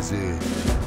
busy.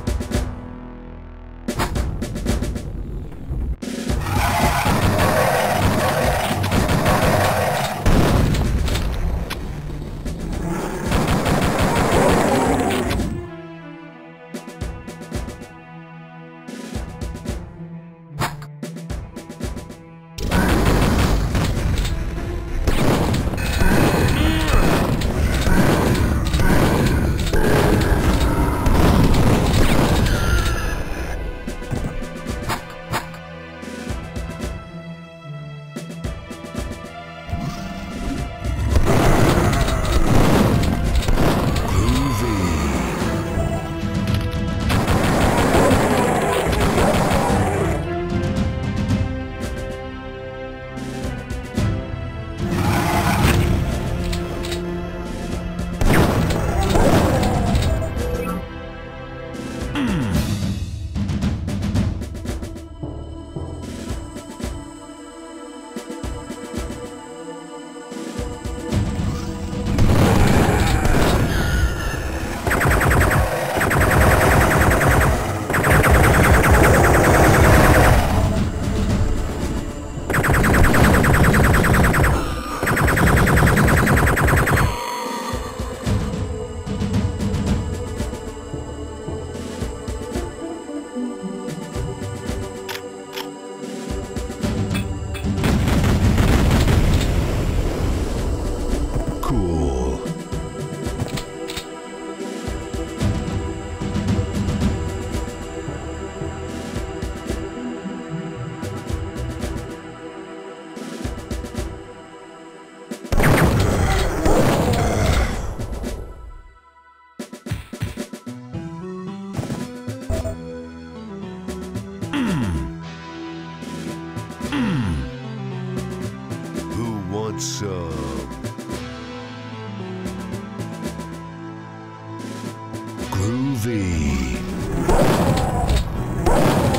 Groovy.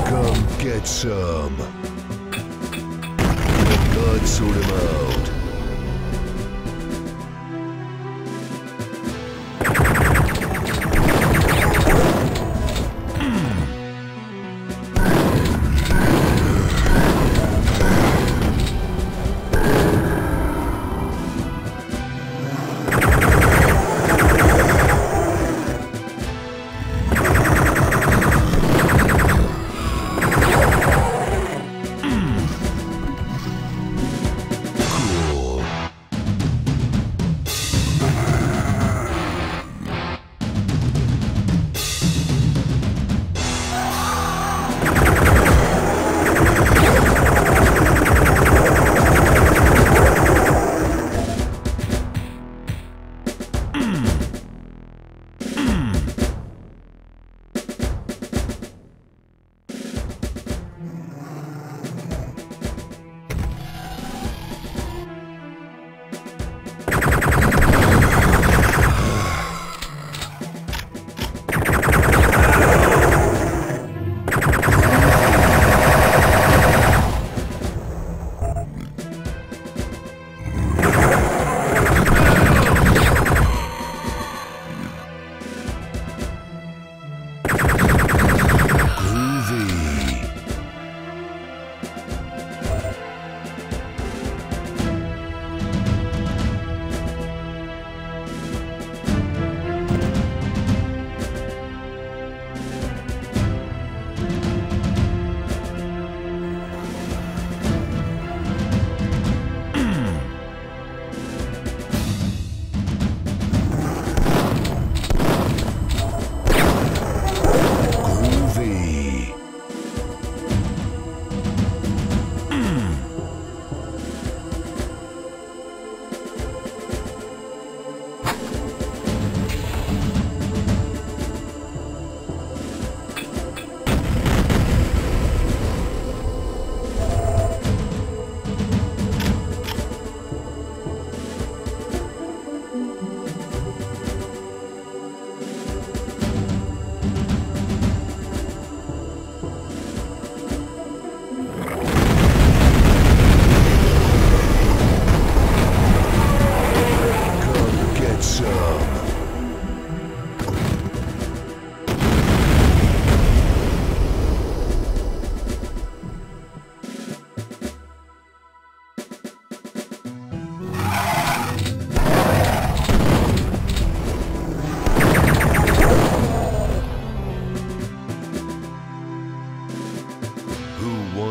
Come get some. God sort him out.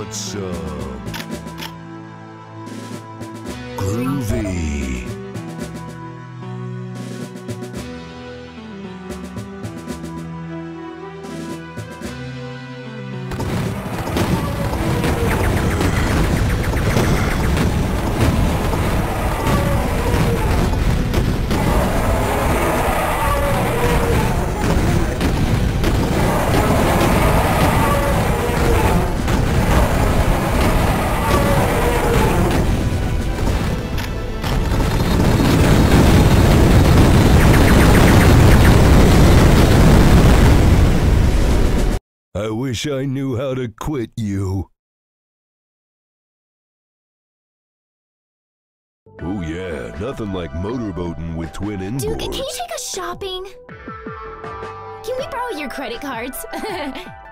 Wants some? Groovy. I wish I knew how to quit you. Oh yeah, nothing like motorboating with twin inboards. Duke, can you take us shopping? Can we borrow your credit cards?